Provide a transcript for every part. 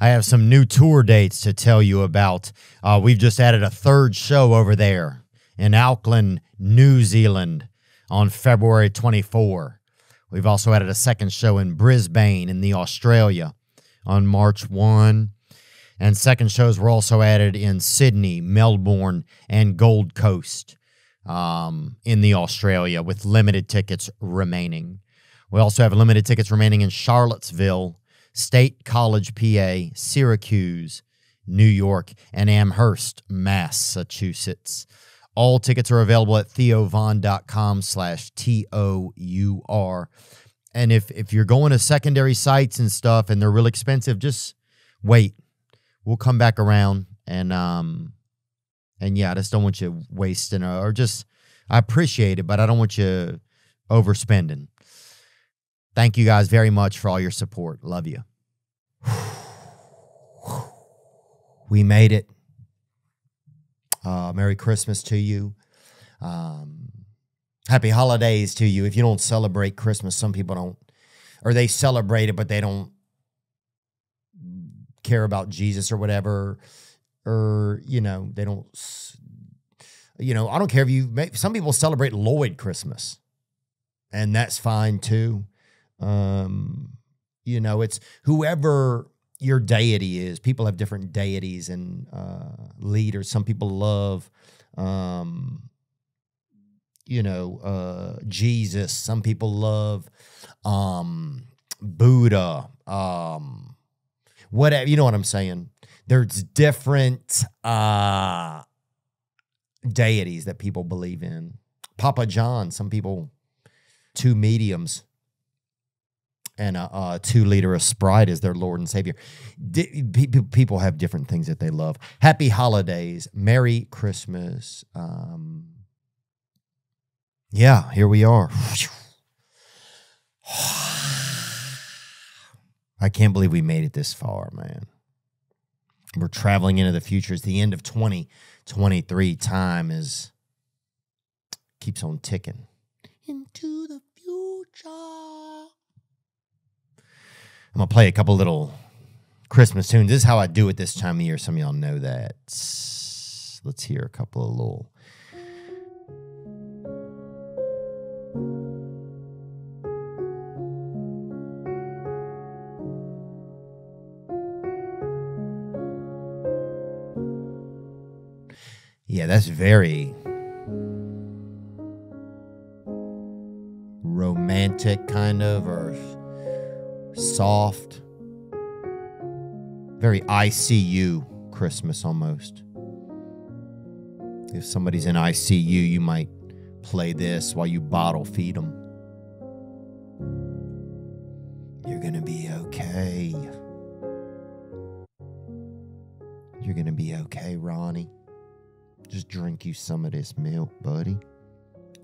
I have some new tour dates to tell you about. Uh, we've just added a third show over there in Auckland, New Zealand on February 24. We've also added a second show in Brisbane in the Australia on March 1. And second shows were also added in Sydney, Melbourne, and Gold Coast um, in the Australia with limited tickets remaining. We also have limited tickets remaining in Charlottesville, State College, PA, Syracuse, New York, and Amherst, Massachusetts. All tickets are available at theovon.com slash T-O-U-R. And if, if you're going to secondary sites and stuff and they're real expensive, just wait. We'll come back around and um and yeah, I just don't want you wasting or just I appreciate it, but I don't want you overspending. Thank you guys very much for all your support. Love you. We made it. Uh, Merry Christmas to you. Um, happy holidays to you. If you don't celebrate Christmas, some people don't, or they celebrate it, but they don't care about Jesus or whatever, or, you know, they don't, you know, I don't care if you, some people celebrate Lloyd Christmas, and that's fine too. Um, you know, it's whoever your deity is. People have different deities and uh, leaders. Some people love, um, you know, uh, Jesus. Some people love um, Buddha. Um, whatever, you know what I'm saying? There's different uh, deities that people believe in. Papa John, some people, two mediums and a, a, two liter of Sprite is their Lord and Savior. D- people have different things that they love. Happy holidays, Merry Christmas. Um, yeah, here we are. I can't believe we made it this far, man. We're traveling into the future. It's the end of 2023. Time is keeps on ticking. Into the future. I'm gonna play a couple little Christmas tunes. This is how I do it this time of year. Some of y'all know that. Let's hear a couple of little. Yeah, that's very romantic, kind of, or soft, very ICU Christmas almost. If somebody's in ICU, you might play this while you bottle feed them. You're going to be okay. You're going to be okay, Ronnie. Just drink you some of this milk, buddy.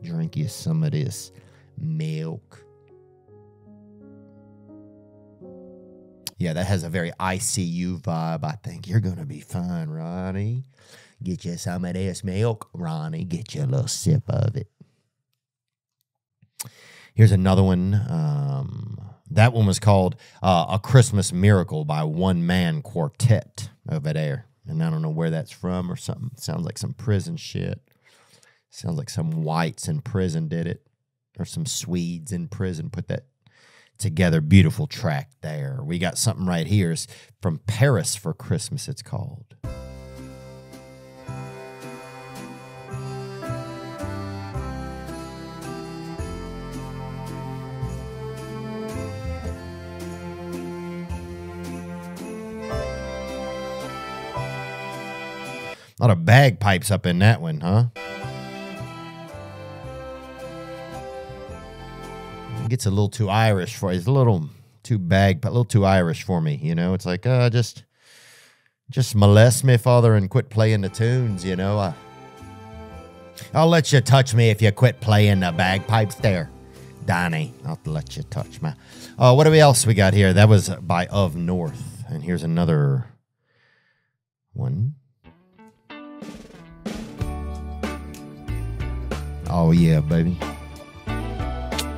Drink you some of this milk. Yeah, that has a very ICU vibe. I think you're going to be fine, Ronnie. Get you some of this milk, Ronnie. Get you a little sip of it. Here's another one. Um, that one was called uh, A Christmas Miracle by One Man Quartet over there. And I don't know where that's from or something. Sounds like some prison shit. Sounds like some whites in prison did it or some Swedes in prison put that together. Beautiful track there. We got something right here. It's from Paris for Christmas, it's called. A lot of bagpipes up in that one, huh? Gets a little too Irish for It's a little too bag, but a little too Irish for me. You know, it's like uh, just just molest me, father, and quit playing the tunes. You know, I, I'll let you touch me if you quit playing the bagpipes there, Donnie. I'll let you touch me. Uh, what do we else we got here? That was by Of North, and here's another one. Oh yeah, baby.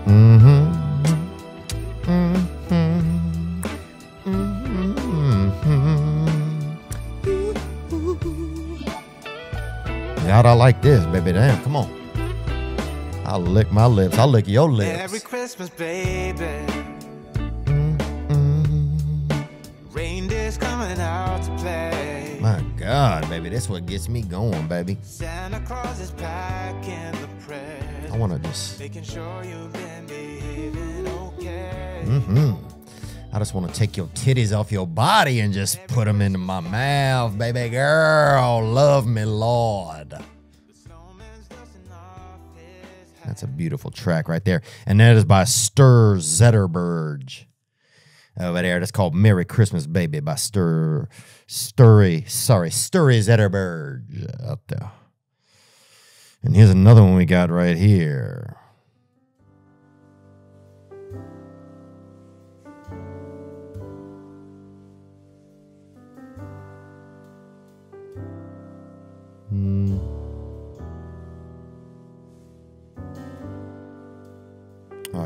Mm-hmm. Mm-hmm. God, I like this, baby. Damn, come on. I'll lick my lips. I'll lick your lips. Every Christmas, baby. Reindeer's coming out to play. My God, baby, that's what gets me going, baby. Santa Claus is packing the presents. I want to just, Making sure you've been behaving okay. mm-hmm. I just want to take your titties off your body and just put them into my mouth, baby girl. Love me, Lord. That's a beautiful track right there. And that is by Stir Zetterberg. Over there. That's called Merry Christmas Baby by Stir Sturry. Sorry, Sturry Zetterberg out there. And here's another one we got right here.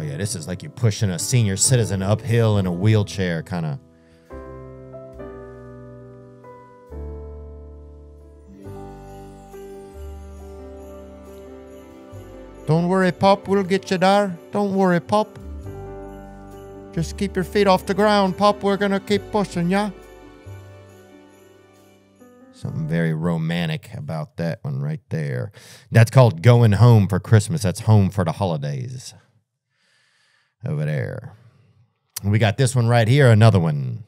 Oh yeah, this is like you're pushing a senior citizen uphill in a wheelchair, kind of. Don't worry, Pop. We'll get you there. Don't worry, Pop. Just keep your feet off the ground, Pop. We're gonna keep pushing ya. Something very romantic about that one right there. That's called Going Home for Christmas. That's home for the holidays over there. We got this one right here, another one.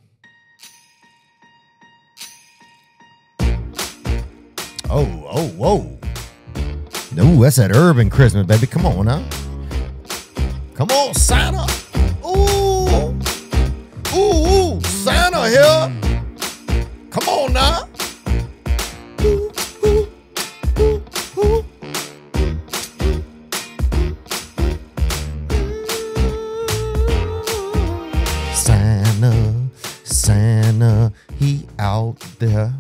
Oh, oh, whoa. No, that's that urban Christmas, baby. Come on now. Come on, Santa. Ooh. Ooh, ooh, Santa here. Come on now. Out there.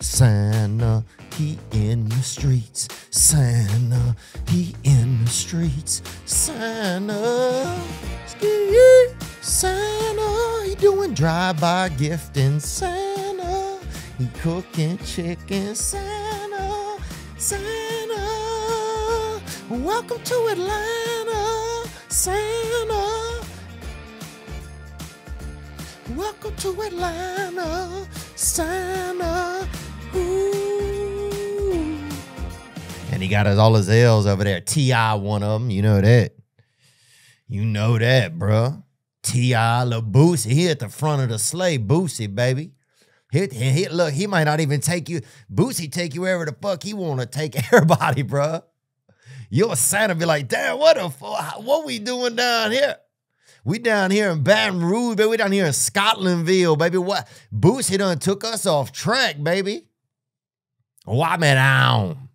Santa, he in the streets. Santa, he in the streets. Santa, ski- Santa, he doing drive-by gifting. Santa, he cooking chicken. Santa, Santa, welcome to Atlanta. Santa. Welcome to Atlanta, Santa. And he got all his L's over there. T.I. one of them. You know that. You know that, bruh. T.I. Lil Boosie. He at the front of the sleigh. Boosie, baby. He, he- look, he might not even take you. Boosie take you wherever the fuck he want to take everybody, bruh. Your Santa be like, damn, what the fuck? What we doing down here? We down here in Baton Rouge, baby. We down here in Scotlandville, baby. What? Boosie done took us off track, baby. Why me down?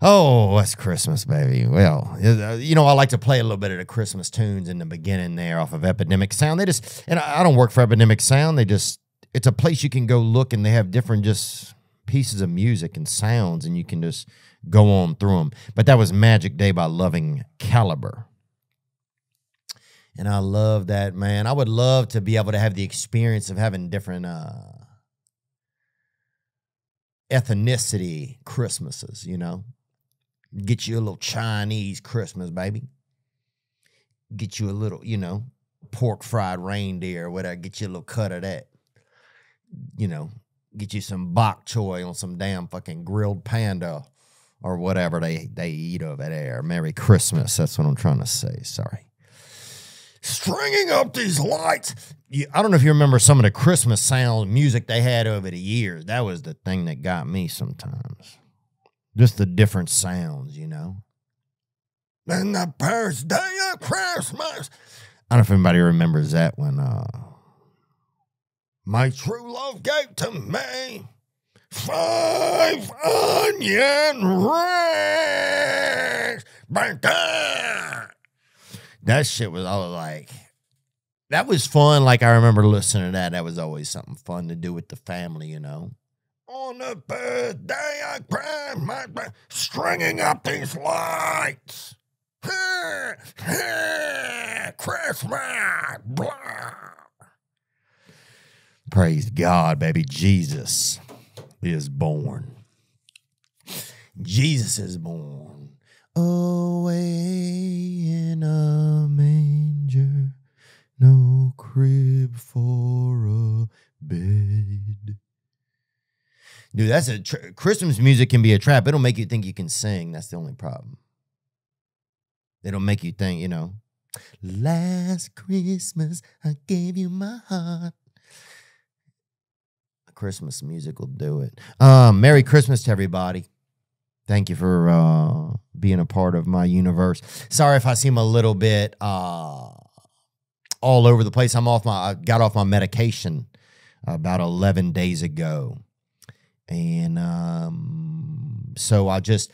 Oh, that's Christmas, baby. Well, uh, you know, I like to play a little bit of the Christmas tunes in the beginning there off of Epidemic Sound. They just, and I don't work for Epidemic Sound. They just, it's a place you can go look and they have different just pieces of music and sounds and you can just go on through them. But that was Magic Day by Loving Caliber. And I love that, man. I would love to be able to have the experience of having different uh ethnicity Christmases, you know. Get you a little Chinese Christmas, baby. Get you a little, you know, pork fried reindeer or whatever. Get you a little cut of that. You know, get you some bok choy on some damn fucking grilled panda or whatever they, they eat over there. Merry Christmas. That's what I'm trying to say. Sorry stringing up these lights. You, I don't know if you remember some of the Christmas sound music they had over the years. That was the thing that got me sometimes. Just the different sounds, you know. And the first day of Christmas. I don't know if anybody remembers that when uh my true love gave to me five onion rings. Bang, that shit was all like that was fun. Like I remember listening to that. That was always something fun to do with the family, you know. On the birthday, I cried my stringing up these lights. Christmas, blah. Praise God, baby. Jesus is born. Jesus is born away in a manger, no crib for a bed. Dude, that's a tra- Christmas music can be a trap. It'll make you think you can sing. That's the only problem. It'll make you think, you know, last Christmas I gave you my heart. Christmas music will do it. Um, Merry Christmas to everybody. Thank you for uh, being a part of my universe. Sorry if I seem a little bit uh, all over the place. I'm off my I got off my medication about 11 days ago. And um, so I just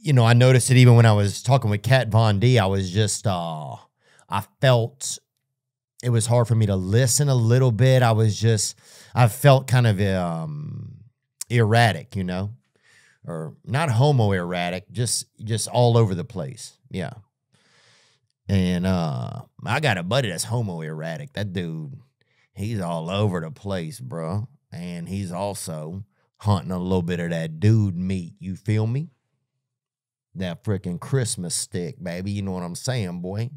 you know, I noticed it even when I was talking with Kat Von D. I was just uh I felt it was hard for me to listen a little bit. I was just I felt kind of um erratic, you know, or not homo erratic, just just all over the place. Yeah. And uh I got a buddy that's homo erratic. That dude, he's all over the place, bro. And he's also hunting a little bit of that dude meat. You feel me? That freaking Christmas stick, baby. You know what I'm saying, boy?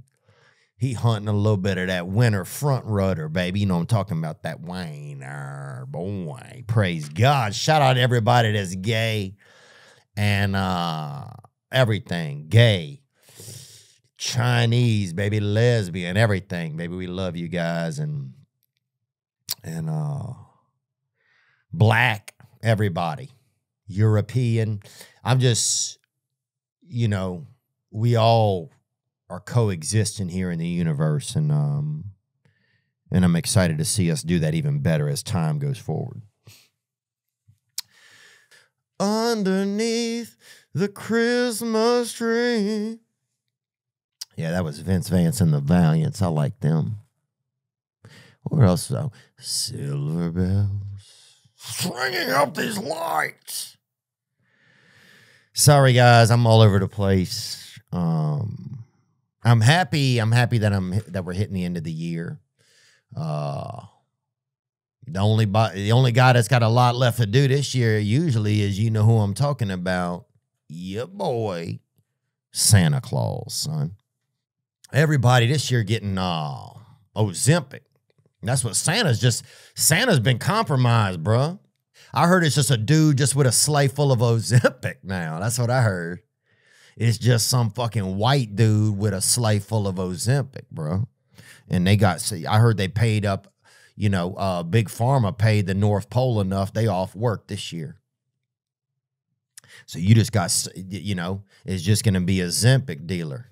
He hunting a little bit of that winter front rudder, baby. You know I'm talking about that whiner, boy. Praise God. Shout out everybody that's gay and uh everything. Gay, Chinese, baby, lesbian, everything. Baby, we love you guys and and uh black, everybody. European. I'm just you know, we all are coexisting here in the universe and um and I'm excited to see us do that even better as time goes forward. Underneath the Christmas tree. Yeah, that was Vince Vance and the Valiants. I like them. Where else? Though? Silver bells, stringing up these lights. Sorry, guys, I'm all over the place. Um, I'm happy. I'm happy that I'm that we're hitting the end of the year. Uh, the only the only guy that's got a lot left to do this year usually is you know who I'm talking about. Yeah, boy, Santa Claus, son. Everybody this year getting uh Ozempic. That's what Santa's just Santa's been compromised, bruh. I heard it's just a dude just with a sleigh full of Ozempic now. That's what I heard. It's just some fucking white dude with a sleigh full of Ozempic, bro. And they got, see, I heard they paid up, you know, uh, Big Pharma paid the North Pole enough. They off work this year. So you just got, you know, it's just going to be a Zempic dealer.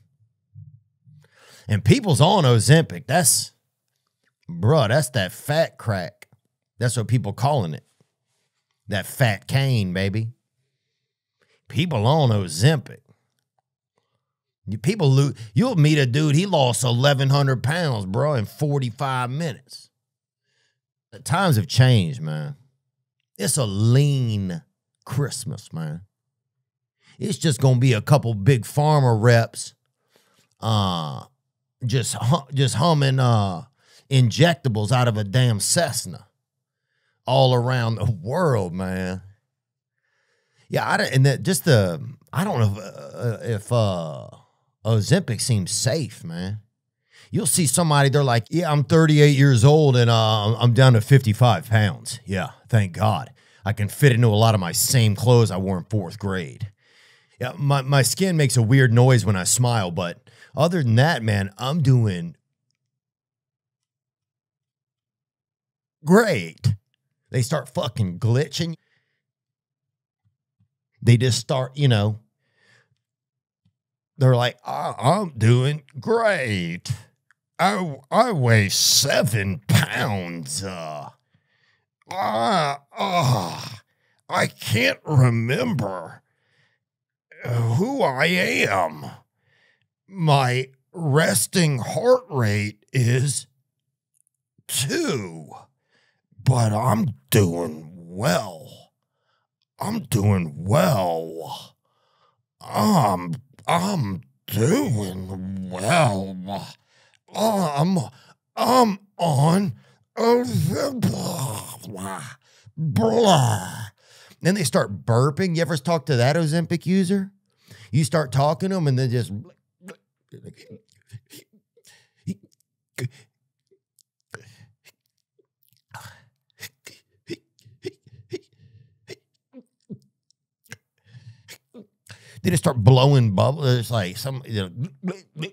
And people's on Ozempic. That's, bro, that's that fat crack. That's what people calling it. That fat cane, baby. People on Ozempic. People lose. You'll meet a dude. He lost eleven hundred pounds, bro, in forty five minutes. The times have changed, man. It's a lean Christmas, man. It's just gonna be a couple Big Pharma reps, uh, just hum, just humming uh injectables out of a damn Cessna all around the world, man. Yeah, I and that just the I don't know if, uh, if uh Ozempic seems safe, man. You'll see somebody they're like, "Yeah, I'm 38 years old and uh, I'm down to 55 pounds." Yeah, thank God. I can fit into a lot of my same clothes I wore in fourth grade. Yeah, my my skin makes a weird noise when I smile, but other than that, man, I'm doing great. They start fucking glitching. They just start, you know, they're like, "I- I'm doing great. I, I weigh seven pounds. Uh, uh, uh, I can't remember who I am. My resting heart rate is two, but I'm doing well. I'm doing well. I'm I'm doing well. I'm I'm on blah blah Then they start burping. You ever talk to that Ozempic user? You start talking to them and they just. They just start blowing bubbles. It's like some, you know,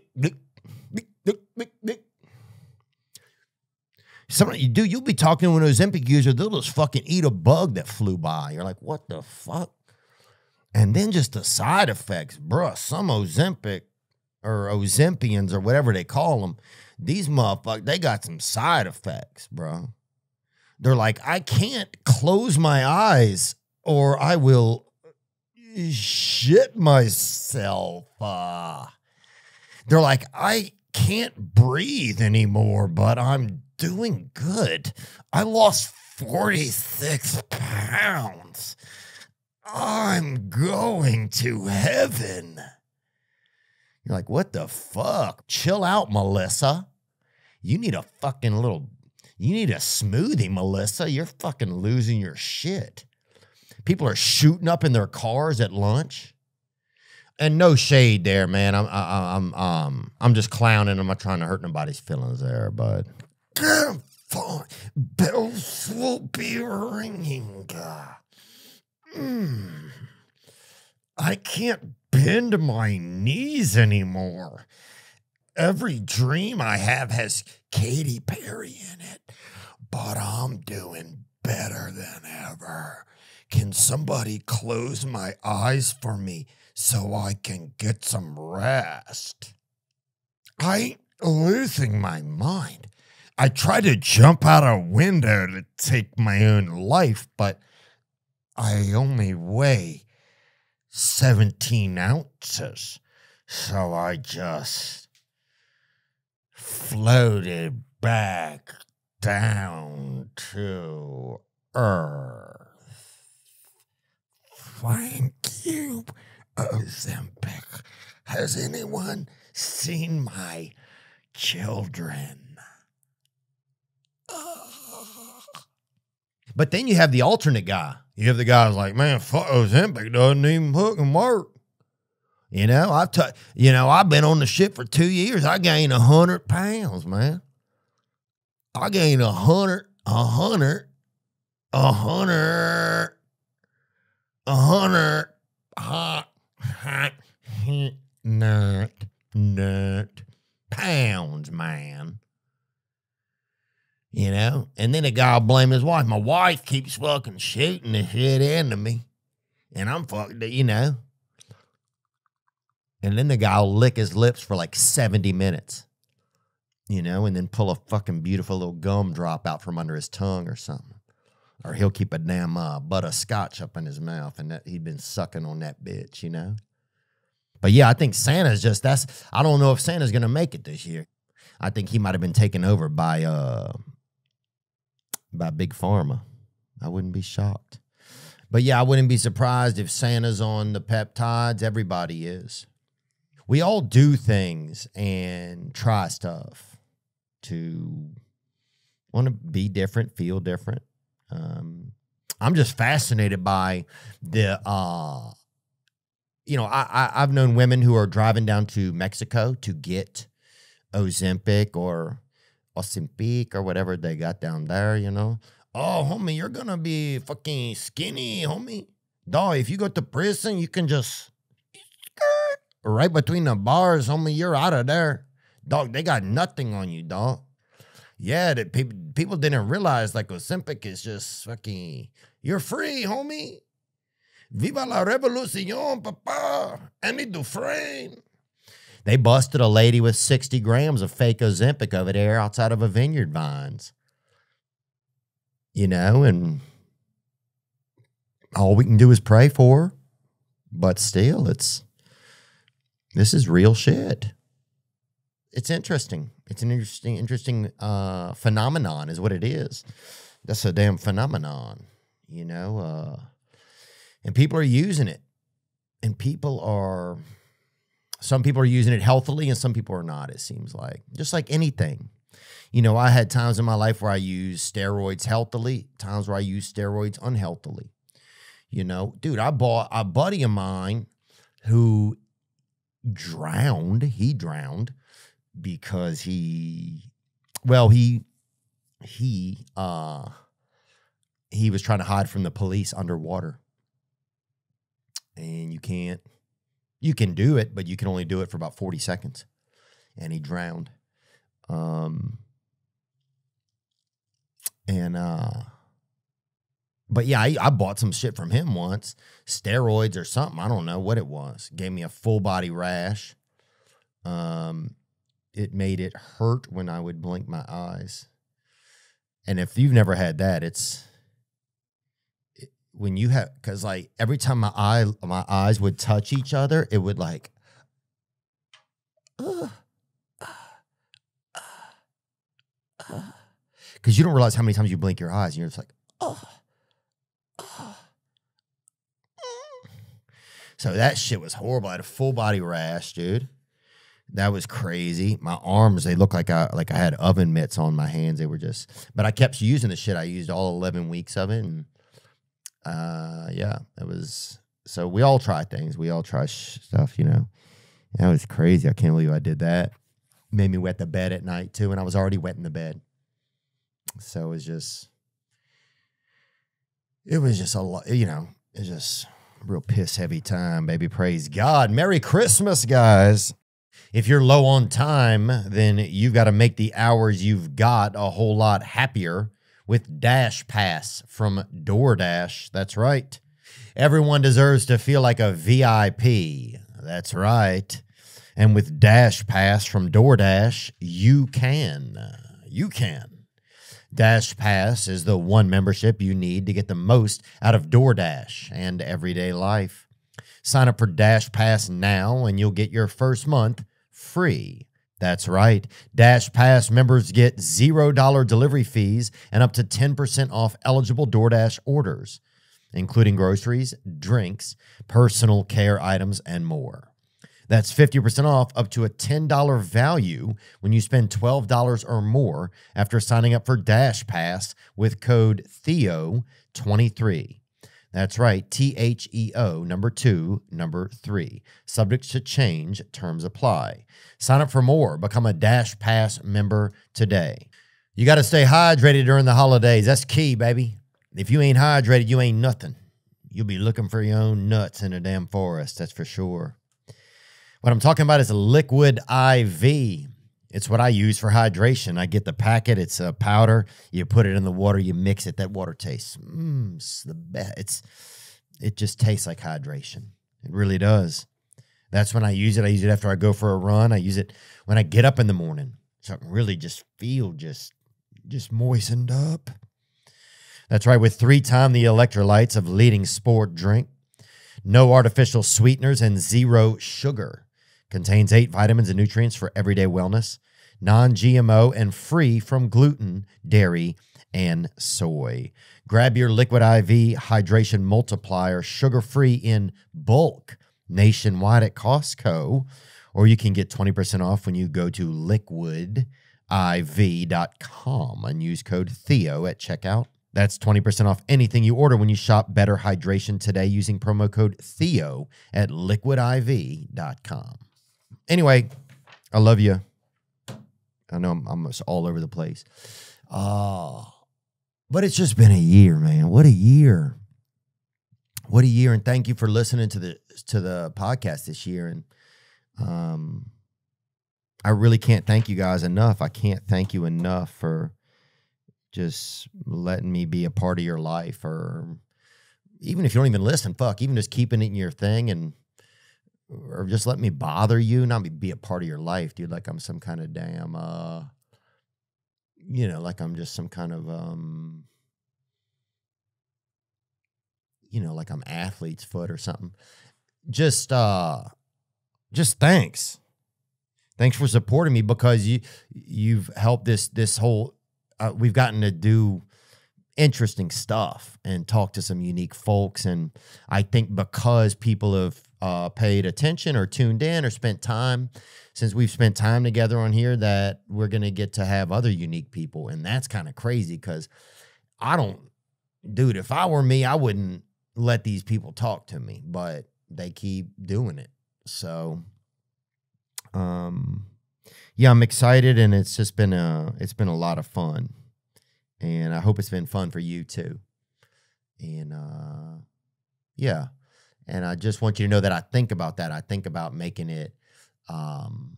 you do, you'll be talking to an Ozempic user, they'll just fucking eat a bug that flew by. You're like, what the fuck? And then just the side effects, bruh. Some Ozempic or Ozempians or whatever they call them, these motherfuckers, they got some side effects, bro. They're like, I can't close my eyes or I will shit myself. Uh, they're like, I can't breathe anymore, but I'm doing good. I lost 46 pounds. I'm going to heaven. You're like, what the fuck? Chill out, Melissa. You need a fucking little, you need a smoothie, Melissa. You're fucking losing your shit. People are shooting up in their cars at lunch. And no shade there, man. I'm I, I'm um I'm just clowning. I'm not trying to hurt nobody's feelings there, but. Bells will be ringing. Mm. I can't bend my knees anymore. Every dream I have has Katy Perry in it, but I'm doing better than ever. Can somebody close my eyes for me so I can get some rest? I ain't losing my mind. I tried to jump out a window to take my own life, but I only weigh 17 ounces. So I just floated back down to earth. Thank you, Ozempic. Has anyone seen my children? But then you have the alternate guy. You have the guy who's like, man, fuck Ozempic doesn't even fucking work. You know, I've t- you know, I've been on the ship for two years. I gained a hundred pounds, man. I gained a hundred, a hundred, a hundred, a hundred, hot, hot, nut, nut, pounds, man. You know? And then the guy blame his wife. My wife keeps fucking shooting the shit into me. And I'm fucked, you know? And then the guy will lick his lips for like 70 minutes, you know, and then pull a fucking beautiful little gumdrop out from under his tongue or something. Or he'll keep a damn uh, butt of scotch up in his mouth and that he'd been sucking on that bitch, you know? But yeah, I think Santa's just that's I don't know if Santa's gonna make it this year. I think he might have been taken over by uh by Big Pharma. I wouldn't be shocked. But yeah, I wouldn't be surprised if Santa's on the peptides. Everybody is. We all do things and try stuff to want to be different, feel different. Um, I'm just fascinated by the, uh, you know, I, I I've known women who are driving down to Mexico to get Ozempic or Ozempic or whatever they got down there, you know. Oh, homie, you're gonna be fucking skinny, homie. Dog, if you go to prison, you can just right between the bars, homie. You're out of there, dog. They got nothing on you, dog. Yeah, that people people didn't realize like Ozempic is just fucking. You're free, homie. Viva la revolución, papa. Andy Dufresne. They busted a lady with 60 grams of fake Ozempic over there outside of a vineyard vines. You know, and all we can do is pray for her. But still, it's this is real shit. It's interesting. It's an interesting, interesting uh phenomenon, is what it is. That's a damn phenomenon, you know. Uh and people are using it. And people are some people are using it healthily and some people are not, it seems like. Just like anything. You know, I had times in my life where I used steroids healthily, times where I used steroids unhealthily. You know, dude, I bought a buddy of mine who drowned. He drowned because he, well, he, he, uh, he was trying to hide from the police underwater. And you can't, you can do it, but you can only do it for about 40 seconds. And he drowned. Um, and, uh, but yeah, I, I bought some shit from him once, steroids or something. I don't know what it was. Gave me a full body rash. Um, it made it hurt when I would blink my eyes. And if you've never had that, it's it- when you have because like every time my eye my eyes would touch each other, it would like. Because you don't realize how many times you blink your eyes, and you're just like, oh. So that shit was horrible. I had a full body rash, dude. That was crazy. My arms, they looked like I like I had oven mitts on my hands. They were just but I kept using the shit. I used all 11 weeks of it and uh yeah, it was so we all try things. We all try stuff, you know. That was crazy. I can't believe I did that. Made me wet the bed at night too, and I was already wet in the bed. So it was just it was just a lot, you know, it's just real piss heavy time, baby. Praise God. Merry Christmas, guys. If you're low on time, then you've got to make the hours you've got a whole lot happier with Dash Pass from DoorDash. That's right. Everyone deserves to feel like a VIP. That's right. And with Dash Pass from DoorDash, you can. You can. Dash Pass is the one membership you need to get the most out of DoorDash and everyday life. Sign up for Dash Pass now and you'll get your first month free. That's right. Dash Pass members get $0 delivery fees and up to 10% off eligible DoorDash orders, including groceries, drinks, personal care items, and more. That's 50% off up to a $10 value when you spend $12 or more after signing up for Dash Pass with code THEO23. That's right, T H E O, number two, number three. Subject to change, terms apply. Sign up for more. Become a Dash Pass member today. You got to stay hydrated during the holidays. That's key, baby. If you ain't hydrated, you ain't nothing. You'll be looking for your own nuts in a damn forest, that's for sure. What I'm talking about is liquid IV. It's what I use for hydration. I get the packet. It's a powder. You put it in the water. You mix it. That water tastes. Mm, it's the best. It's it just tastes like hydration. It really does. That's when I use it. I use it after I go for a run. I use it when I get up in the morning. So I can really just feel just just moistened up. That's right. With three time the electrolytes of leading sport drink, no artificial sweeteners and zero sugar. Contains eight vitamins and nutrients for everyday wellness, non GMO, and free from gluten, dairy, and soy. Grab your Liquid IV Hydration Multiplier sugar free in bulk nationwide at Costco, or you can get 20% off when you go to liquidiv.com and use code Theo at checkout. That's 20% off anything you order when you shop Better Hydration today using promo code Theo at liquidiv.com. Anyway, I love you. I know I'm, I'm all over the place. Oh, but it's just been a year, man. What a year. What a year. And thank you for listening to the to the podcast this year. And um I really can't thank you guys enough. I can't thank you enough for just letting me be a part of your life or even if you don't even listen, fuck, even just keeping it in your thing and or just let me bother you, not be a part of your life, dude. Like I'm some kind of damn uh you know, like I'm just some kind of um you know, like I'm athlete's foot or something. Just uh just thanks. Thanks for supporting me because you you've helped this this whole uh, we've gotten to do interesting stuff and talk to some unique folks and I think because people have uh, paid attention or tuned in or spent time since we've spent time together on here that we're going to get to have other unique people and that's kind of crazy cuz I don't dude if I were me I wouldn't let these people talk to me, but they keep doing it. So um yeah, I'm excited and it's just been a it's been a lot of fun. And I hope it's been fun for you too. And uh yeah. And I just want you to know that I think about that. I think about making it um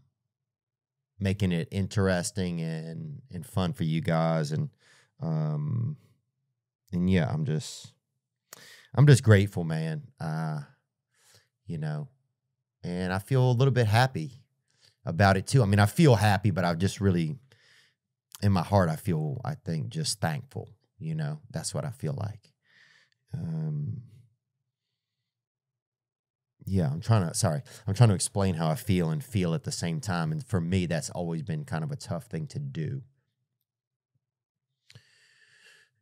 making it interesting and and fun for you guys and um and yeah, I'm just I'm just grateful, man. Uh you know, and I feel a little bit happy about it too. I mean, I feel happy, but I just really in my heart I feel I think just thankful, you know. That's what I feel like. Um yeah, I'm trying to sorry. I'm trying to explain how I feel and feel at the same time and for me that's always been kind of a tough thing to do.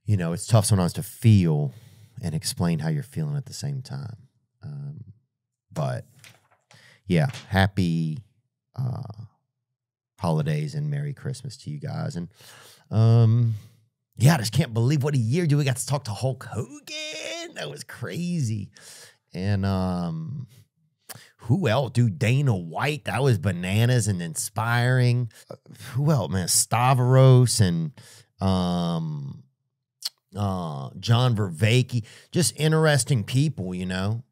You know, it's tough sometimes to feel and explain how you're feeling at the same time. Um, but yeah, happy uh, holidays and Merry Christmas to you guys. And um, yeah, I just can't believe what a year, dude. We got to talk to Hulk Hogan. That was crazy. And um, who else, dude? Dana White. That was bananas and inspiring. Who else, man? Stavros and um, uh, John Vervaeke. Just interesting people, you know.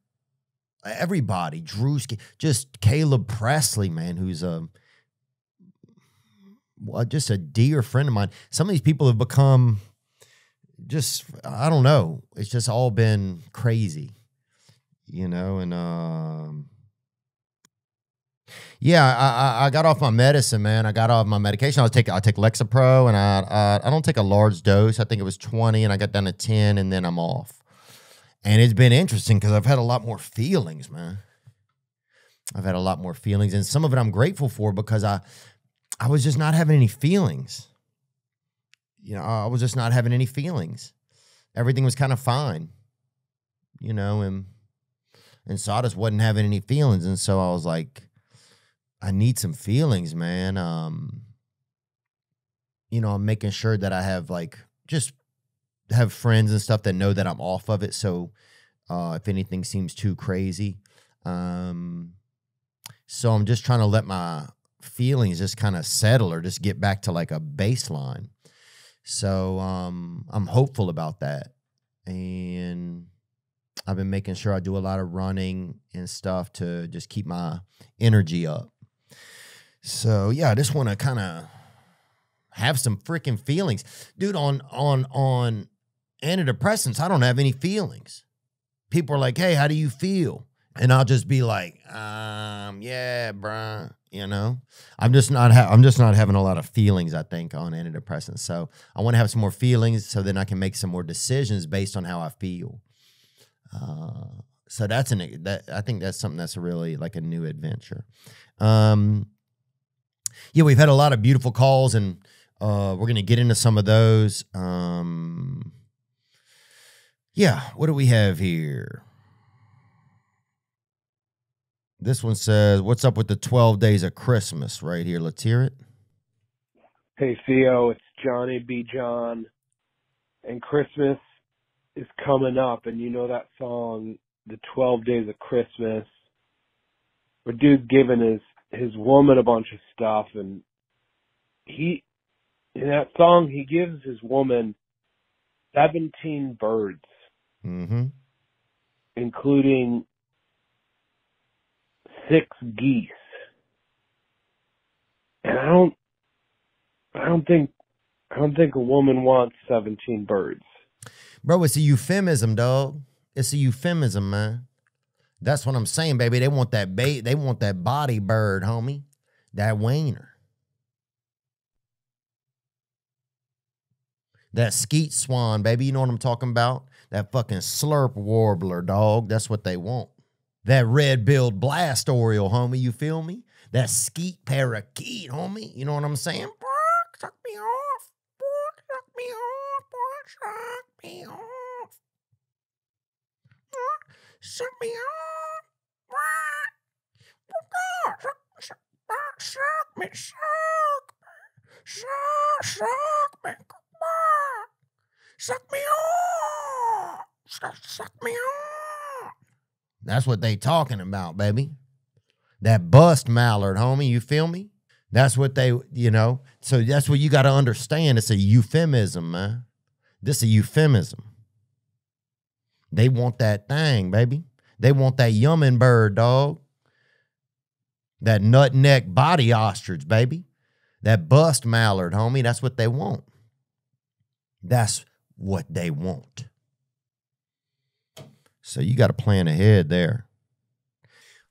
Everybody, Drewski, just Caleb Pressley, man, who's a just a dear friend of mine. Some of these people have become just I don't know. It's just all been crazy, you know. And um, yeah, I, I I got off my medicine, man. I got off my medication. I was taking I take Lexapro, and I, I I don't take a large dose. I think it was twenty, and I got down to ten, and then I'm off. And it's been interesting because I've had a lot more feelings, man. I've had a lot more feelings, and some of it I'm grateful for because I I was just not having any feelings. You know, I was just not having any feelings. Everything was kind of fine, you know, and and so I just wasn't having any feelings, and so I was like, I need some feelings, man. Um, you know, I'm making sure that I have like just have friends and stuff that know that I'm off of it. So uh, if anything seems too crazy, um, so I'm just trying to let my feelings just kind of settle or just get back to like a baseline. So um, I'm hopeful about that, and I've been making sure I do a lot of running and stuff to just keep my energy up. So yeah, I just want to kind of have some freaking feelings, dude. On on on antidepressants, I don't have any feelings. People are like, "Hey, how do you feel?" And I'll just be like, "Um, yeah, bruh." You know, I'm just not. I'm just not having a lot of feelings. I think on antidepressants. So I want to have some more feelings, so then I can make some more decisions based on how I feel. So that's an that I think that's something that's really like a new adventure. Um, yeah, we've had a lot of beautiful calls, and uh, we're gonna get into some of those. Um, yeah, what do we have here? This one says, "What's up with the twelve days of Christmas?" Right here, let's hear it. Hey Theo, it's Johnny B. John, and Christmas is coming up, and you know that song, "The Twelve Days of Christmas," where dude's giving his his woman a bunch of stuff, and he in that song he gives his woman seventeen birds, Mm-hmm. including six geese, and I don't, I don't think, I don't think a woman wants seventeen birds. Bro, it's a euphemism, dog. It's a euphemism, man. That's what I'm saying, baby. They want that bait. They want that body bird, homie. That wiener. That skeet swan, baby. You know what I'm talking about? That fucking slurp warbler, dog. That's what they want. That red-billed blast oriole, homie. You feel me? That skeet parakeet, homie. You know what I'm saying? Suck me off. Suck me off. Suck me off. Suck me off. Bark. Bark, suck, suck, me, suck me. Suck, suck me. Bark. Suck me off. Suck me off. That's what they talking about, baby. That bust mallard, homie. You feel me? That's what they, you know. So that's what you got to understand. It's a euphemism, man. This a euphemism. They want that thing, baby. They want that yumming bird, dog. That nut neck body ostrich, baby. That bust mallard, homie. That's what they want. That's what they want. So you got to plan ahead there.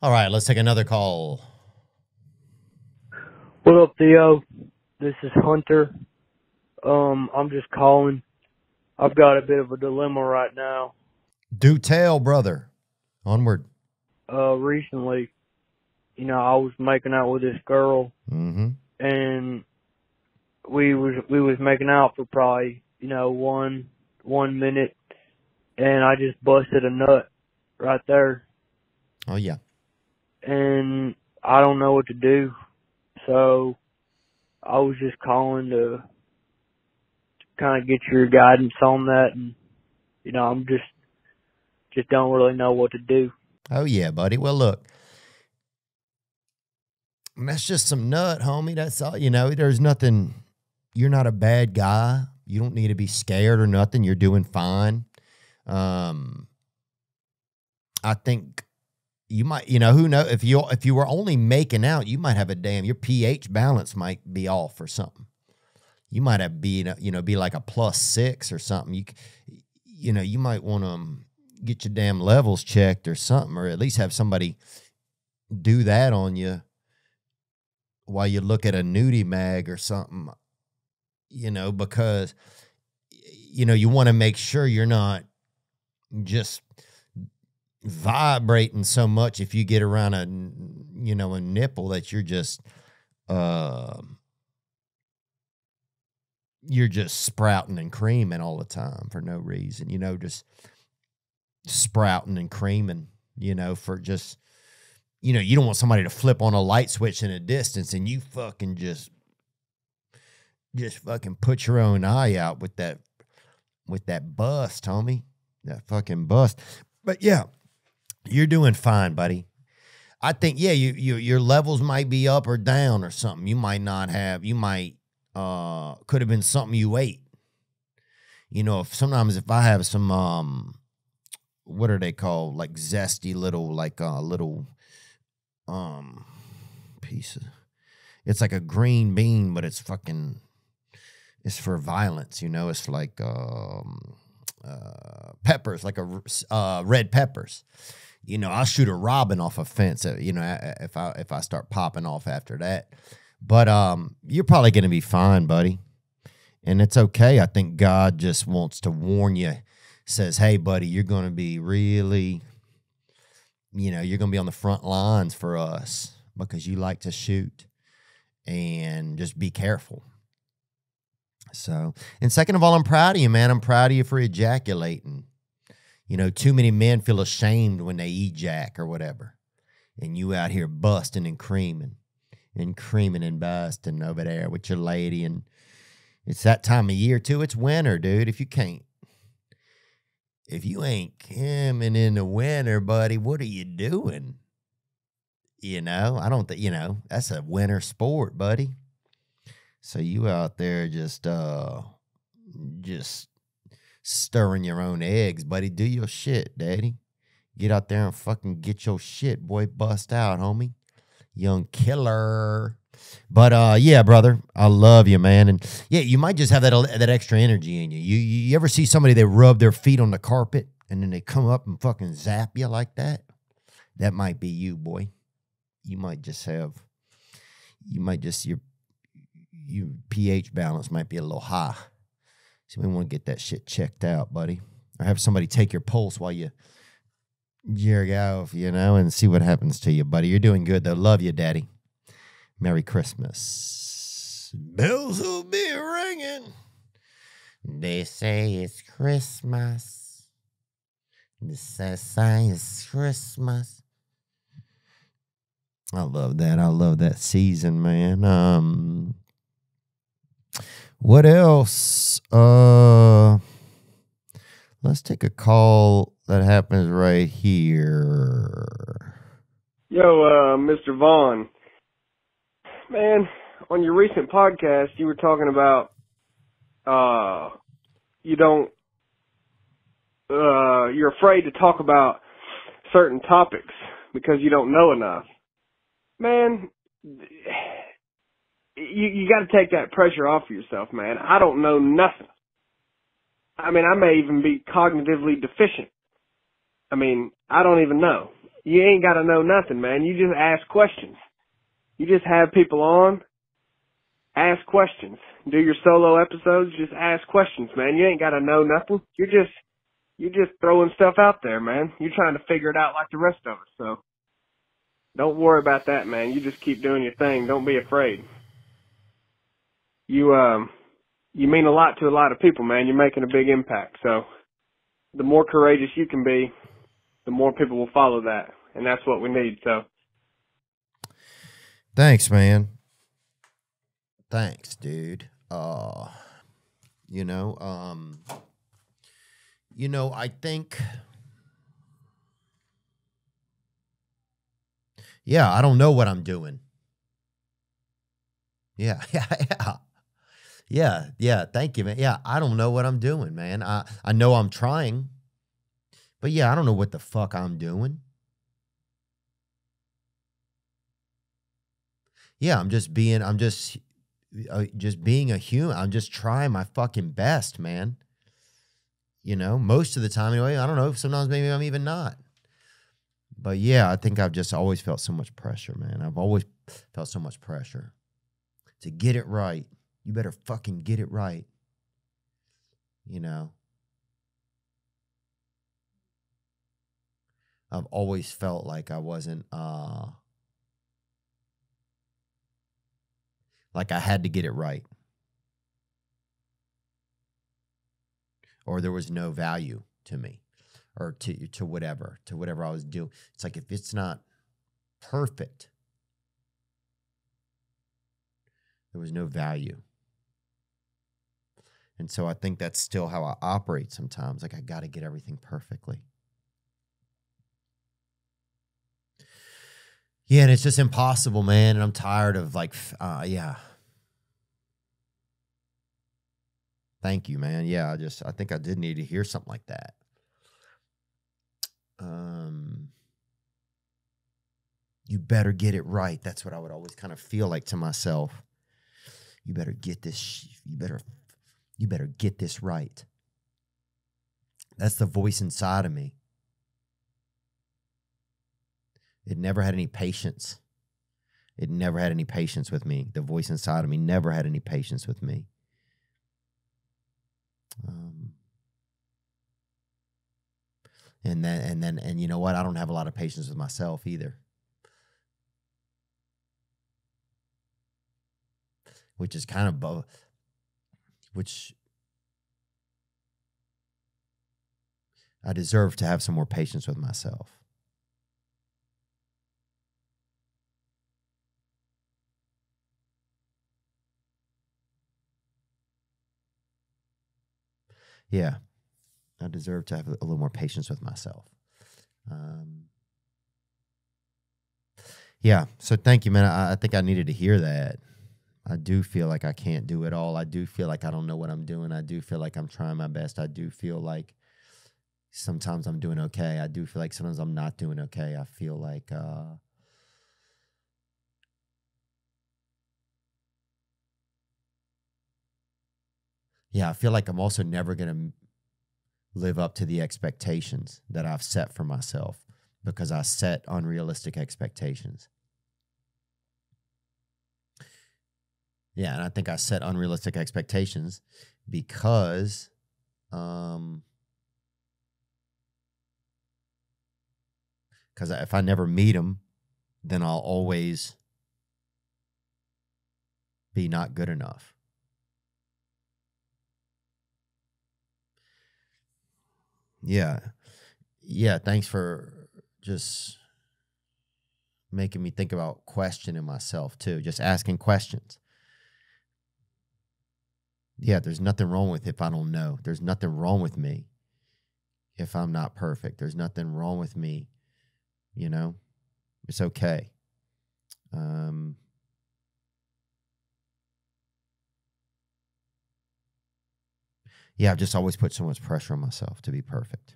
All right, let's take another call. What up, Theo? This is Hunter. Um, I'm just calling. I've got a bit of a dilemma right now. Do tell, brother. Onward. Uh, recently, you know, I was making out with this girl, Mm-hmm. and we was we was making out for probably you know one one minute, and I just busted a nut right there, Oh yeah. and I don't know what to do. So I was just calling to, to kind of get your guidance on that, and you know, I'm just just don't really know what to do. Oh yeah, buddy. Well, look. That's just some nut, homie. That's all. You know, there's nothing. You're not a bad guy. You don't need to be scared or nothing. You're doing fine. Um, I think you might. You know, who know if you if you were only making out, you might have a damn. Your pH balance might be off or something. You might have be you know be like a plus six or something. You you know you might want to get your damn levels checked or something, or at least have somebody do that on you while you look at a nudie mag or something, you know, because you know you want to make sure you're not just vibrating so much if you get around a you know a nipple that you're just uh you're just sprouting and creaming all the time for no reason you know just sprouting and creaming you know for just you know you don't want somebody to flip on a light switch in a distance and you fucking just just fucking put your own eye out with that with that bust homie that fucking bust but yeah you're doing fine, buddy. I think yeah, you, you your levels might be up or down or something. You might not have. You might uh could have been something you ate. You know, if sometimes if I have some um what are they called? Like zesty little like uh little um piece of it's like a green bean, but it's fucking it's for violence, you know. It's like um uh peppers, like a uh red peppers you know, I'll shoot a robin off a fence. uh, You know, if I if I start popping off after that, but um, you're probably going to be fine, buddy, and it's okay. I think God just wants to warn you. Says, hey, buddy, you're going to be really, you know, you're going to be on the front lines for us because you like to shoot, and just be careful. So, and second of all, I'm proud of you, man. I'm proud of you for ejaculating. You know, too many men feel ashamed when they ejac or whatever. And you out here busting and creaming and creaming and busting over there with your lady. And it's that time of year too. It's winter, dude. If you can't, if you ain't coming in the winter, buddy, what are you doing? You know, I don't think, you know, that's a winter sport, buddy. So you out there just, uh, just stirring your own eggs, buddy. Do your shit, daddy. Get out there and fucking get your shit, boy. Bust out, homie. Young killer. But uh, yeah, brother, I love you, man. And yeah, you might just have that that extra energy in you. You you ever see somebody that rub their feet on the carpet and then they come up and fucking zap you like that? That might be you, boy. You might just have. You might just your your pH balance might be a little high. So we want to get that shit checked out, buddy. Or have somebody take your pulse while you jerk off, you know, and see what happens to you, buddy. You're doing good, though. Love you, Daddy. Merry Christmas. Bells will be ringing. They say it's Christmas. They say it's Christmas. I love that. I love that season, man. Um, what else? Uh, Let's take a call that happens right here. Yo, uh, Mr. Von. Man, on your recent podcast, you were talking about, uh, you don't, uh, you're afraid to talk about certain topics because you don't know enough. Man, you, you gotta take that pressure off of yourself, man. I don't know nothing. I mean, I may even be cognitively deficient. I mean, I don't even know. You ain't gotta know nothing, man. You just ask questions. You just have people on, ask questions. Do your solo episodes, just ask questions, man. You ain't gotta know nothing. You're just, you're just throwing stuff out there, man. You're trying to figure it out like the rest of us, so. Don't worry about that, man. You just keep doing your thing. Don't be afraid. You, um, you mean a lot to a lot of people, man. You're making a big impact, so. The more courageous you can be, the more people will follow that. And that's what we need, so. Thanks, man. Thanks, dude. Uh you know, um you know, I think Yeah, I don't know what I'm doing. Yeah, yeah, yeah. Yeah, yeah, thank you, man. Yeah, I don't know what I'm doing, man. I I know I'm trying. But yeah, I don't know what the fuck I'm doing. yeah, I'm just being, I'm just, uh, just being a human. I'm just trying my fucking best, man. You know, most of the time anyway. I don't know. Sometimes maybe I'm even not. But yeah, I think I've just always felt so much pressure, man. I've always felt so much pressure to get it right. You better fucking get it right. You know. I've always felt like I wasn't uh like I had to get it right. Or there was no value to me or to to whatever, to whatever I was doing. It's like if it's not perfect, there was no value. And so I think that's still how I operate sometimes. Like I got to get everything perfectly. Yeah, and it's just impossible, man. And I'm tired of like, uh, yeah. Thank you, man. Yeah, I just, I think I did need to hear something like that. Um, you better get it right. That's what I would always kind of feel like to myself. You better get this. You better, you better get this right. That's the voice inside of me. It never had any patience. It never had any patience with me. The voice inside of me never had any patience with me. Um, and then, and then, and you know what? I don't have a lot of patience with myself either. Which is kind of both, which I deserve to have some more patience with myself. Yeah, I deserve to have a little more patience with myself. Um, yeah, so thank you, man. I, I think I needed to hear that. I do feel like I can't do it all. I do feel like I don't know what I'm doing. I do feel like I'm trying my best. I do feel like sometimes I'm doing okay. I do feel like sometimes I'm not doing okay. I feel like uh, yeah, I feel like I'm also never going to live up to the expectations that I've set for myself because I set unrealistic expectations. Yeah, and I think I set unrealistic expectations because um cuz if I never meet them, then I'll always be not good enough. Yeah. Yeah, thanks for just making me think about questioning myself too, just asking questions. Yeah, there's nothing wrong with if I don't know. There's nothing wrong with me if I'm not perfect. There's nothing wrong with me. You know, it's okay. Um, yeah, I've just always put so much pressure on myself to be perfect.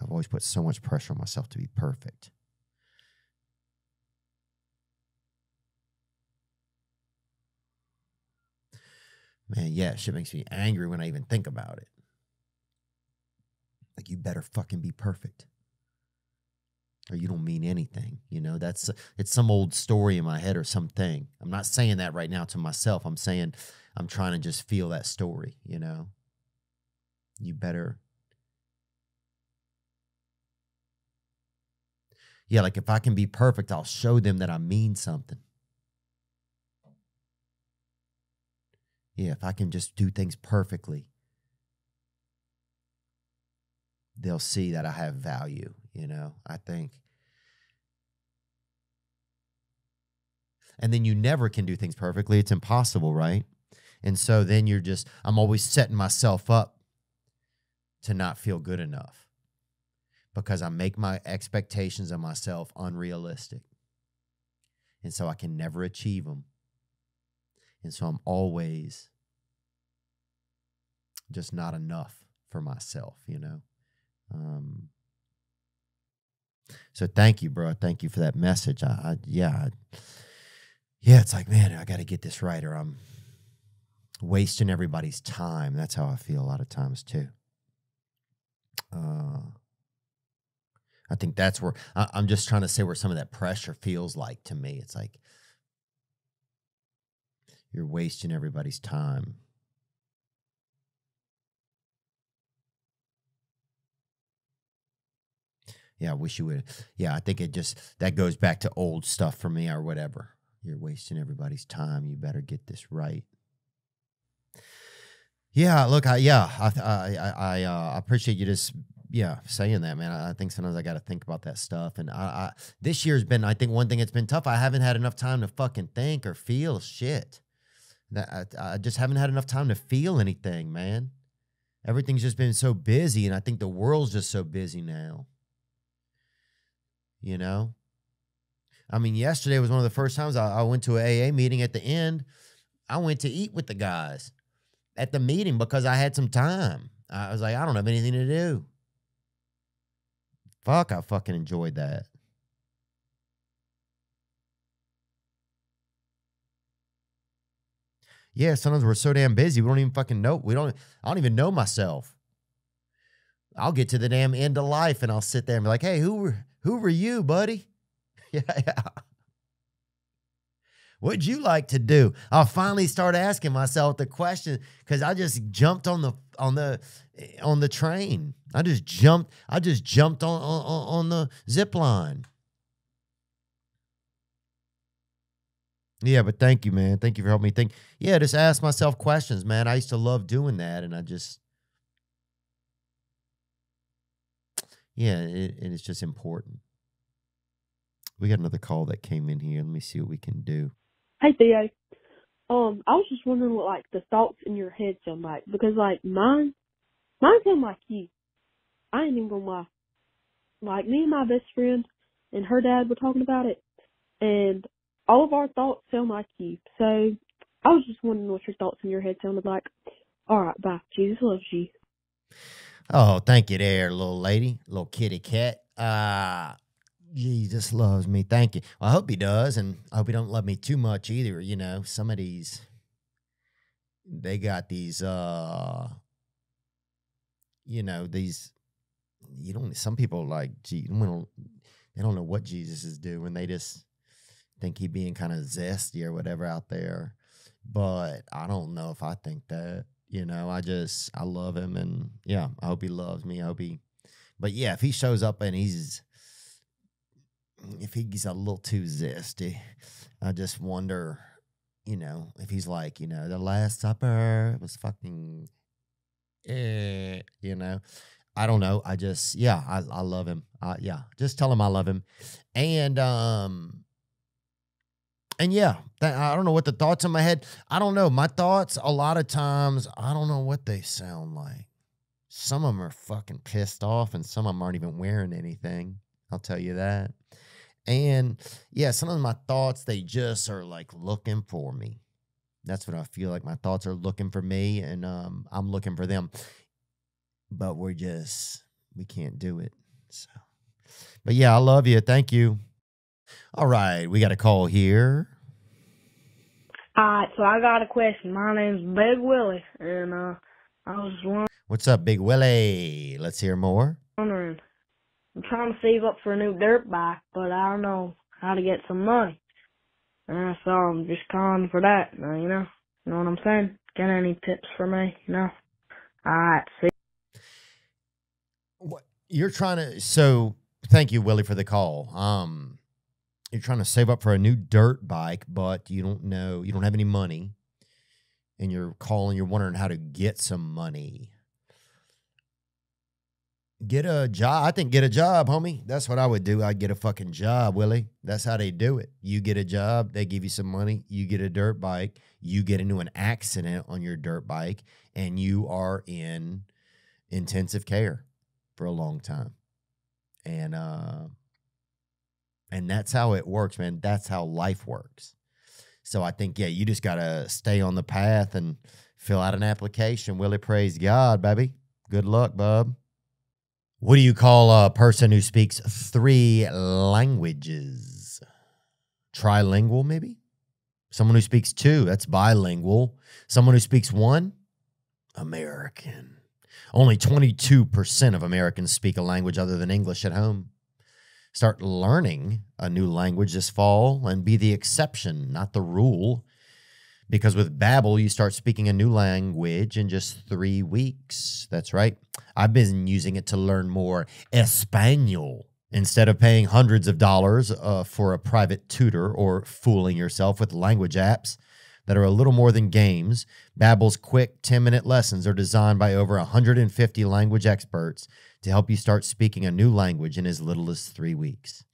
I've always put so much pressure on myself to be perfect. Man, yeah, shit makes me angry when I even think about it. Like, you better fucking be perfect. Or you don't mean anything. You know, that's it's some old story in my head or something. I'm not saying that right now to myself. I'm saying I'm trying to just feel that story, you know. You better Yeah, like if I can be perfect, I'll show them that I mean something. Yeah, if I can just do things perfectly, they'll see that I have value, you know, I think. And then you never can do things perfectly. It's impossible, right? And so then you're just, I'm always setting myself up to not feel good enough because I make my expectations of myself unrealistic. And so I can never achieve them. And so I'm always just not enough for myself, you know? Um, so thank you, bro. Thank you for that message. I, I yeah, I, yeah. It's like, man, I got to get this right, or I'm wasting everybody's time. That's how I feel a lot of times too. Uh, I think that's where I, I'm just trying to say where some of that pressure feels like to me. It's like you're wasting everybody's time. Yeah, I wish you would. Yeah, I think it just that goes back to old stuff for me or whatever. You're wasting everybody's time. You better get this right. Yeah, look, I yeah, I I I, uh, appreciate you just yeah saying that, man. I, I think sometimes I got to think about that stuff. And I, I this year's been, I think, one thing that's been tough. I haven't had enough time to fucking think or feel shit. That I, I just haven't had enough time to feel anything, man. Everything's just been so busy, and I think the world's just so busy now. You know, I mean, yesterday was one of the first times I, I went to an AA meeting. At the end, I went to eat with the guys at the meeting because I had some time. I was like, I don't have anything to do. Fuck, I fucking enjoyed that. Yeah, sometimes we're so damn busy, we don't even fucking know. We don't. I don't even know myself. I'll get to the damn end of life, and I'll sit there and be like, "Hey, who were who were you, buddy? yeah, yeah. What'd you like to do? I'll finally start asking myself the question because I just jumped on the on the eh, on the train. I just jumped. I just jumped on on, on the zip line. Yeah, but thank you, man. Thank you for helping me think. Yeah, just ask myself questions, man. I used to love doing that, and I just, yeah, it, and it's just important. We got another call that came in here. Let me see what we can do. Hey Theo. Um, I was just wondering what like the thoughts in your head sound like because like mine, mine sound like you. I ain't even gonna lie. Like me and my best friend and her dad were talking about it, and all of our thoughts sound like you. So I was just wondering what your thoughts in your head sounded like. All right, bye. Jesus loves you. Oh, thank you there, little lady, little kitty cat. Uh Jesus loves me. Thank you. Well, I hope he does, and I hope he don't love me too much either. You know, some of these they got these uh you know, these you don't some people like gee, don't they don't know what Jesus is doing. They just think he being kind of zesty or whatever out there. But I don't know if I think that. You know, I just I love him and yeah, I hope he loves me. I hope he but yeah, if he shows up and he's if he's a little too zesty, I just wonder, you know, if he's like, you know, the Last Supper was fucking, eh, you know, I don't know. I just, yeah, I, I love him. Uh, yeah, just tell him I love him, and um, and yeah, that, I don't know what the thoughts in my head. I don't know my thoughts. A lot of times, I don't know what they sound like. Some of them are fucking pissed off, and some of them aren't even wearing anything. I'll tell you that. And yeah, some of my thoughts, they just are like looking for me. That's what I feel like. My thoughts are looking for me, and um, I'm looking for them. But we're just, we can't do it. So, but yeah, I love you. Thank you. All right, we got a call here. Alright, so I got a question. My name's Big Willie, and uh, I was wondering. What's up, Big Willie? Let's hear more. wondering. I'm trying to save up for a new dirt bike, but I don't know how to get some money. And so I'm just calling for that. You know, you know what I'm saying? Got any tips for me? You know? Alright, see. What you're trying to? So, thank you, Willie, for the call. Um, you're trying to save up for a new dirt bike, but you don't know, you don't have any money, and you're calling. You're wondering how to get some money. Get a job. I think get a job, homie. That's what I would do. I'd get a fucking job, Willie. That's how they do it. You get a job, they give you some money, you get a dirt bike, you get into an accident on your dirt bike, and you are in intensive care for a long time. And uh and that's how it works, man. That's how life works. So I think, yeah, you just gotta stay on the path and fill out an application. Willie, praise God, baby. Good luck, bub. What do you call a person who speaks three languages? Trilingual, maybe? Someone who speaks two, that's bilingual. Someone who speaks one, American. Only 22% of Americans speak a language other than English at home. Start learning a new language this fall and be the exception, not the rule. Because with Babbel, you start speaking a new language in just three weeks. That's right. I've been using it to learn more Espanol instead of paying hundreds of dollars uh, for a private tutor or fooling yourself with language apps that are a little more than games. Babbel's quick 10-minute lessons are designed by over 150 language experts to help you start speaking a new language in as little as 3 weeks.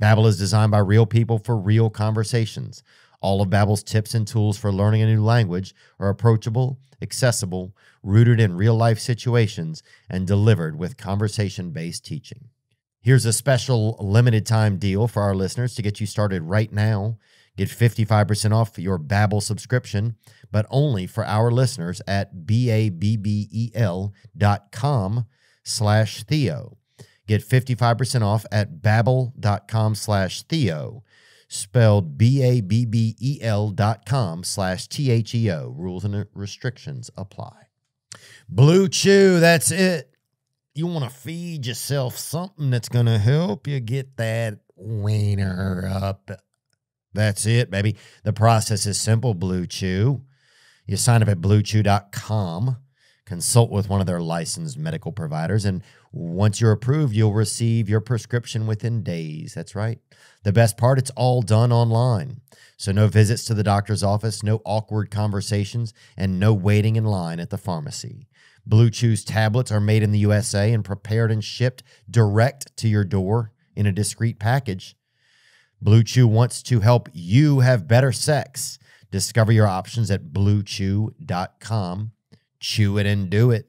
Babbel is designed by real people for real conversations. All of Babbel's tips and tools for learning a new language are approachable, accessible, rooted in real-life situations, and delivered with conversation-based teaching. Here's a special limited time deal for our listeners to get you started right now. Get 55% off your Babbel subscription, but only for our listeners at B-A-B-B-E-L dot com slash Theo. Get 55% off at babbel.com slash Theo, spelled B-A-B-B-E-L dot com slash T-H-E-O. Rules and restrictions apply. Blue Chew, that's it. You want to feed yourself something that's going to help you get that wiener up. That's it, baby. The process is simple, Blue Chew. You sign up at bluechew.com, consult with one of their licensed medical providers, and once you're approved, you'll receive your prescription within days. That's right. The best part, it's all done online. So, no visits to the doctor's office, no awkward conversations, and no waiting in line at the pharmacy. Blue Chew's tablets are made in the USA and prepared and shipped direct to your door in a discreet package. Blue Chew wants to help you have better sex. Discover your options at bluechew.com. Chew it and do it.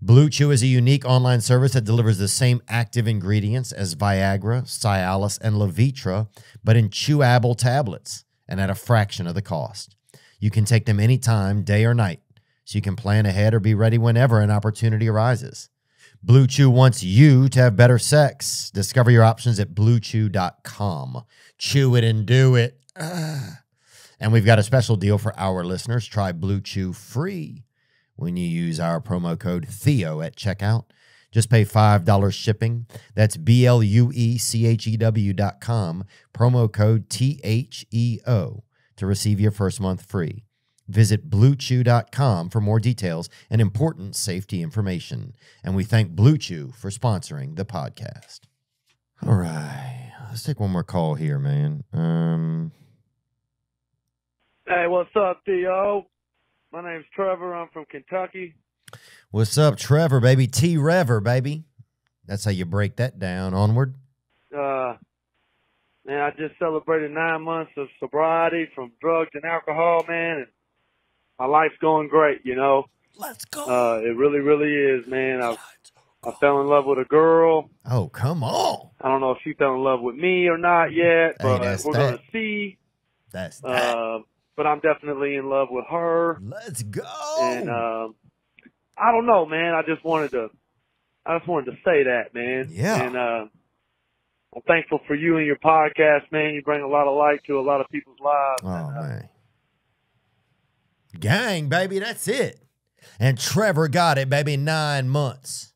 Blue Chew is a unique online service that delivers the same active ingredients as Viagra, Cialis, and Levitra, but in chewable tablets and at a fraction of the cost. You can take them anytime, day or night, so you can plan ahead or be ready whenever an opportunity arises. Blue Chew wants you to have better sex. Discover your options at bluechew.com. Chew it and do it. Ah. And we've got a special deal for our listeners. Try Blue Chew free when you use our promo code Theo at checkout. Just pay $5 shipping. That's B L U E C H E W dot com, promo code T H E O to receive your first month free. Visit bluechew.com for more details and important safety information. And we thank Blue Chew for sponsoring the podcast. All right. Let's take one more call here, man. Um, Hey, what's up, Theo? My name's Trevor. I'm from Kentucky. what's up, Trevor, baby? T Rever, baby. That's how you break that down. Onward. Uh, man, I just celebrated nine months of sobriety from drugs and alcohol, man, and my life's going great, you know. Let's go. Uh, it really, really is, man. I I fell in love with a girl. oh, come on. I don't know if she fell in love with me or not yet, but that's we're that. gonna see. That's that. Uh, but I'm definitely in love with her, Let's go. and um, I don't know, man. I just wanted to, I just wanted to say that, man. Yeah. And uh, I'm thankful for you and your podcast, man. You bring a lot of light to a lot of people's lives. oh, and, uh, man. Gang, baby. That's it. And Trevor got it, baby. Nine months.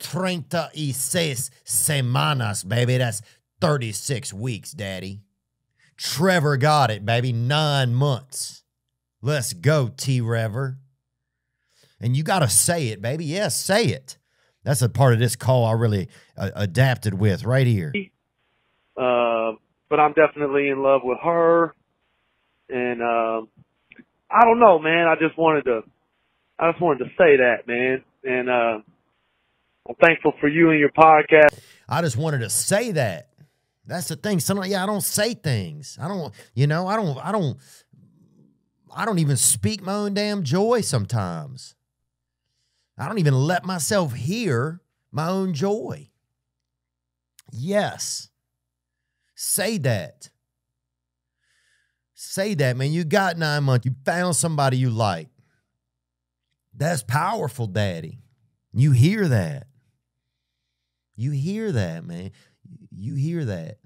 36 semanas, baby. That's 36 weeks, daddy. Trevor got it, baby. Nine months. Let's go, T Rever. And you got to say it, baby. Yes, say it. That's a part of this call I really uh, adapted with right here. Uh, but I'm definitely in love with her, and um, I don't know, man. I just wanted to, I just wanted to say that, man. And uh, I'm thankful for you and your podcast. I just wanted to say that. That's the thing. Sometimes, yeah, I don't say things. I don't, you know, I don't, I don't, I don't even speak my own damn joy sometimes. I don't even let myself hear my own joy. Yes. Say that. Say that, man. You got nine months. You found somebody you like. That's powerful, daddy. You hear that. You hear that, man. You hear that.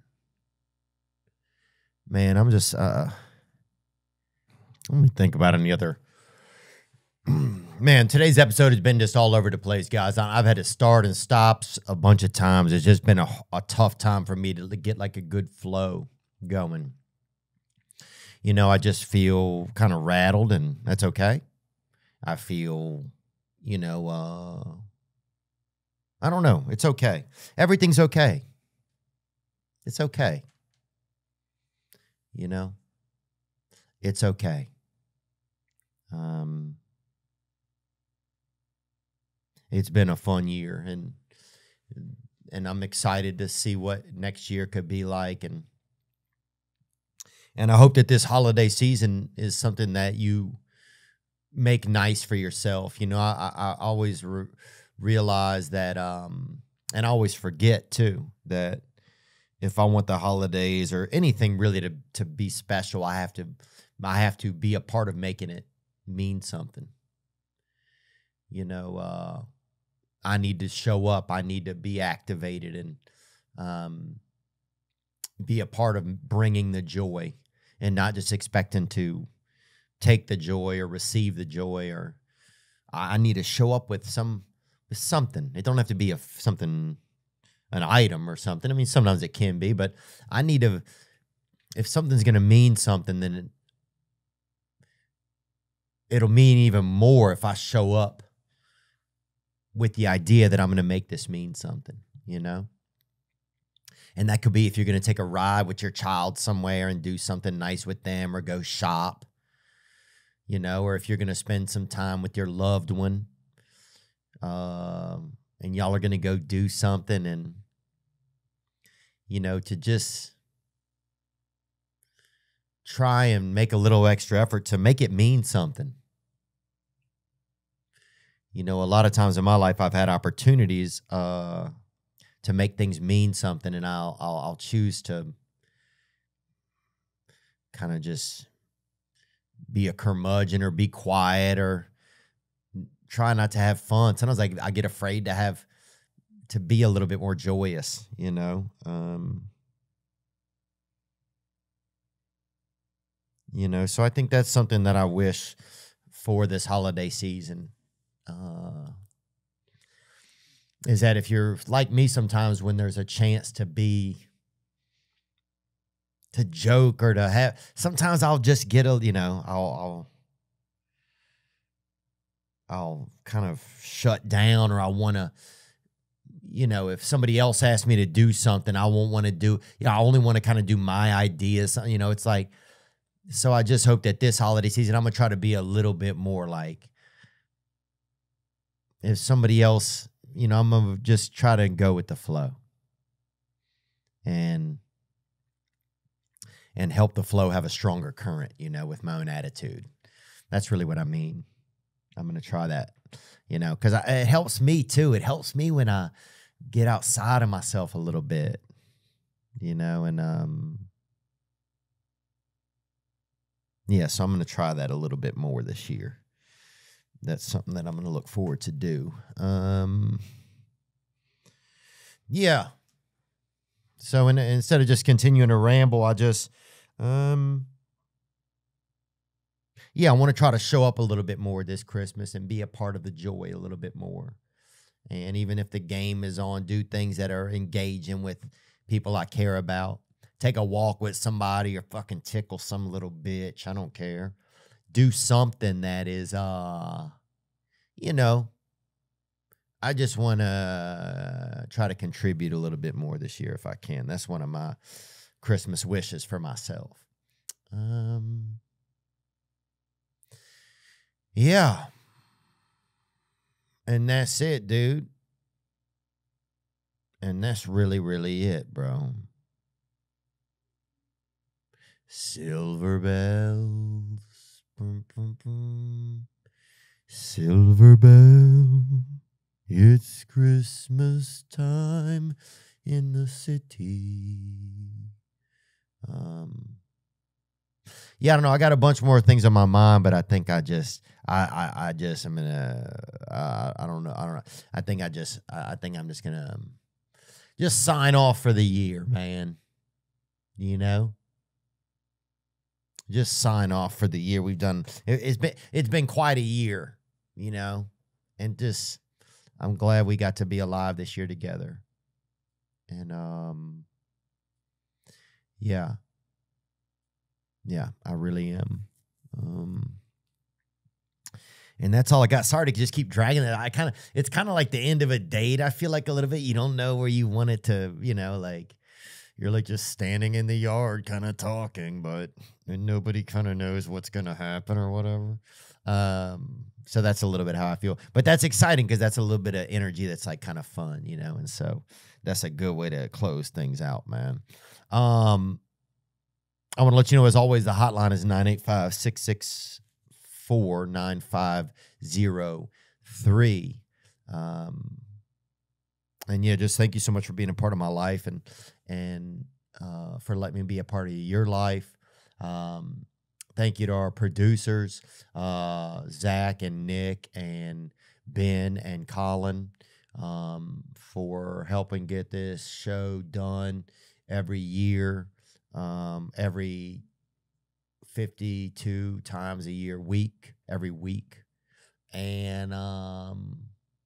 Man, I'm just uh let me think about any other man, today's episode has been just all over the place, guys. I've had to start and stops a bunch of times. It's just been a, a tough time for me to get like a good flow going. You know, I just feel kind of rattled, and that's okay. I feel, you know, uh, I don't know. It's okay. Everything's okay. It's okay. You know, it's okay. Um, it's been a fun year, and and I'm excited to see what next year could be like, and and I hope that this holiday season is something that you make nice for yourself. You know, I, I, always re- realize that, um, and I always forget too that if I want the holidays or anything really to to be special, I have to I have to be a part of making it mean something. You know, uh, I need to show up. I need to be activated and um, be a part of bringing the joy, and not just expecting to take the joy or receive the joy. Or I need to show up with some with something. It don't have to be a something an item or something. I mean, sometimes it can be, but I need to. If something's going to mean something, then it, it'll mean even more if I show up with the idea that I'm going to make this mean something, you know? And that could be if you're going to take a ride with your child somewhere and do something nice with them or go shop, you know, or if you're going to spend some time with your loved one um, and y'all are going to go do something and, you know, to just try and make a little extra effort to make it mean something. You know a lot of times in my life i've had opportunities uh to make things mean something and i'll i'll, I'll choose to kind of just be a curmudgeon or be quiet or try not to have fun. Sometimes i, I get afraid to have to be a little bit more joyous you know um you know so i think that's something that i wish for this holiday season uh, is that if you're like me sometimes when there's a chance to be to joke or to have sometimes i'll just get a you know i'll i'll i'll kind of shut down or i want to you know if somebody else asks me to do something i won't want to do you know i only want to kind of do my ideas you know it's like so i just hope that this holiday season i'm gonna try to be a little bit more like if somebody else, you know, I'm gonna just try to go with the flow and and help the flow have a stronger current, you know, with my own attitude. That's really what I mean. I'm gonna try that. You know, because it helps me too. It helps me when I get outside of myself a little bit. You know, and um, yeah. So I'm gonna try that a little bit more this year. That's something that I'm gonna look forward to do. Um, yeah. So in, instead of just continuing to ramble, I just um yeah, I want to try to show up a little bit more this Christmas and be a part of the joy a little bit more. And even if the game is on, do things that are engaging with people I care about. Take a walk with somebody or fucking tickle some little bitch. I don't care. Do something that is uh you know, I just want to try to contribute a little bit more this year if I can. That's one of my Christmas wishes for myself. Um yeah. And that's it, dude. And that's really, really it, bro. Silver bells. Boom, boom, boom. Silver bell. It's Christmas time in the city. Um yeah, I don't know. I got a bunch more things on my mind, but I think I just, I, I, I just, I'm gonna, uh, I don't know, I don't know. I think I just, I think I'm just gonna, um, just sign off for the year, man. You know, just sign off for the year. We've done. It, it's been, it's been quite a year, you know, and just, I'm glad we got to be alive this year together. And um, yeah. Yeah, I really am. Um, and that's all I got. Sorry to just keep dragging it. I kind of, it's kind of like the end of a date. I feel like a little bit. You don't know where you want it to, you know, like you're like just standing in the yard, kind of talking, but and nobody kind of knows what's going to happen or whatever. Um, so that's a little bit how I feel. But that's exciting because that's a little bit of energy that's like kind of fun, you know. And so that's a good way to close things out, man. Um, I want to let you know, as always, the hotline is 985 664 9503. Um, and yeah, just thank you so much for being a part of my life and, and, uh, for letting me be a part of your life. Um, thank you to our producers, uh, Zach and Nick and Ben and Colin, um, for helping get this show done every year um, every 52 times a year, week, every week. And um,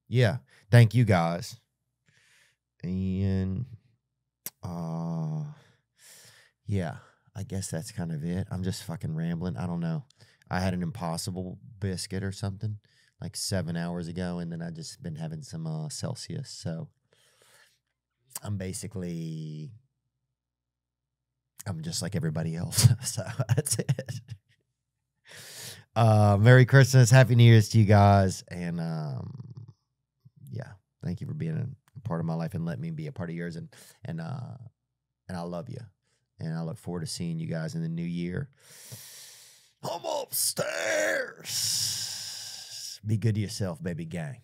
yeah, thank you guys. And uh, yeah, I guess that's kind of it. I'm just fucking rambling. I don't know. I had an impossible biscuit or something like seven hours ago, and then I just been having some uh, Celsius. So I'm basically I'm just like everybody else. so that's it. Uh, Merry Christmas, Happy New Year's to you guys, and um, yeah, thank you for being a part of my life and let me be a part of yours, and and uh, and I love you, and I look forward to seeing you guys in the new year. I'm upstairs. Be good to yourself, baby gang.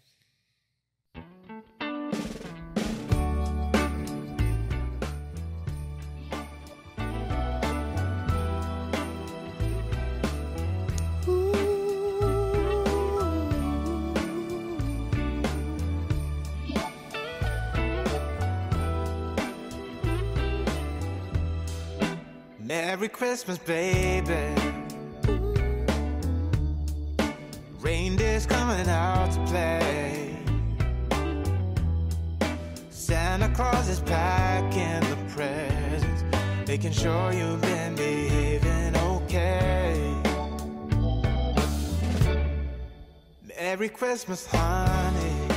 Christmas, baby. Reindeer's coming out to play. Santa Claus is packing the presents, making sure you've been behaving okay. Merry Christmas, honey.